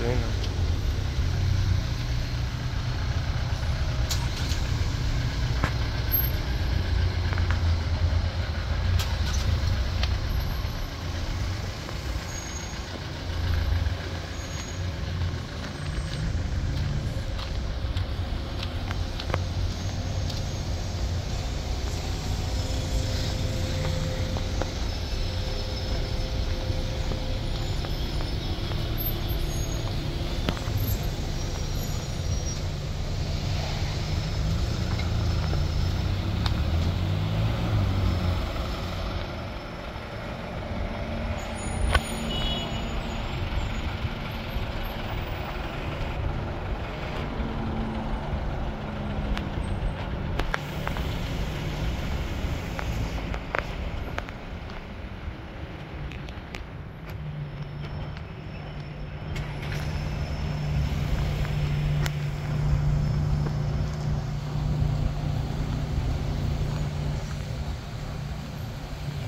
Bueno.